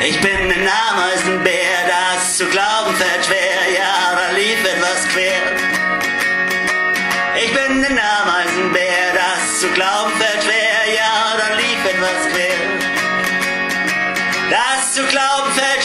Ich bin ein Ameisenbär, das zu glauben fällt schwer, ja, da lief etwas quer. Ich bin ein Ameisenbär, das zu glauben fällt schwer, ja, da lief etwas quer. Das zu glauben fällt